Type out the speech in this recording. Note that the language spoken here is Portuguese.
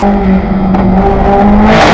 Música